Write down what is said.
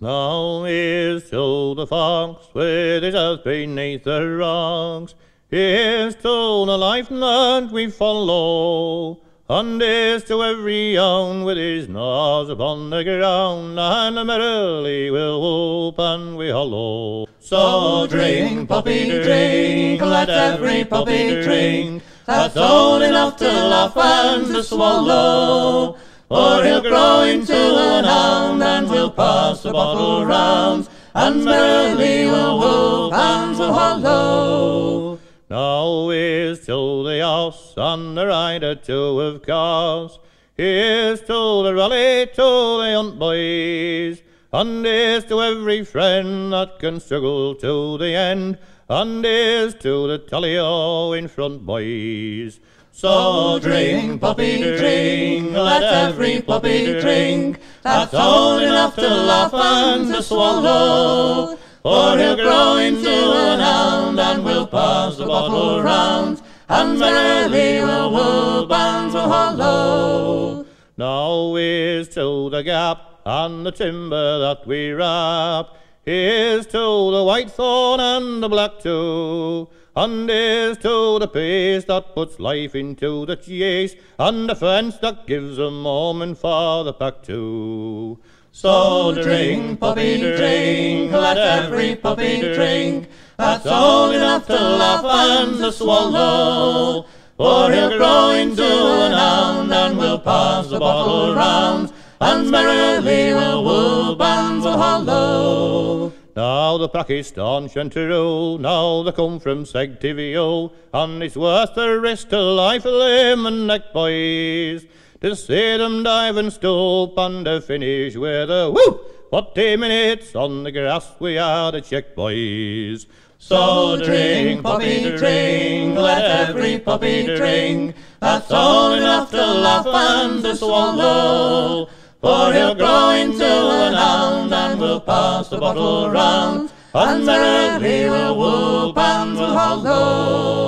Now is to the fox with his earth beneath the rocks. Here's to the life that we follow. And is to every hound with his nose upon the ground, and merrily we'll whoop and we hollow. So drink, puppy, drink, let every puppy drink. That's all enough to laugh and to swallow. Or he'll grow into an hound and we'll pass the bottle round, and merrily we'll whoop and we'll hollow. Now is to the horse and the rider too, of course. Here's to the rally, to the hunt boys, and here's to every friend that can struggle to the end, and here's to the tally-o in front boys. So drink, puppy, drink, let every puppy drink. That's all enough to laugh and to swallow. For he'll grow into an hound and we'll pass the bottle round, and merrily we'll whoop and we'll hollow. Now is to the gap and the timber that we wrap. Here's to the white thorn and the black too. And here's to the pace that puts life into the chase, and the fence that gives a moment for the pack too. So drink, puppy, drink, let every puppy drink. That's all enough to laugh and to swallow. For he'll grow into an hound and we'll pass the bottle round, and merrily we'll hollow. The pack is staunch and true, now they come from scent to view, and it's worth the risk to life of limb and neck, boys. To see them dive and stoop and to finish with a whoop. Forty minutes on the grass we are to check, boys. So drink, puppy, drink, let every puppy drink. That's all enough to laugh and to swallow. For he'll grow into an hound pass the bottle round, and merrily we'll whoop and we'll on.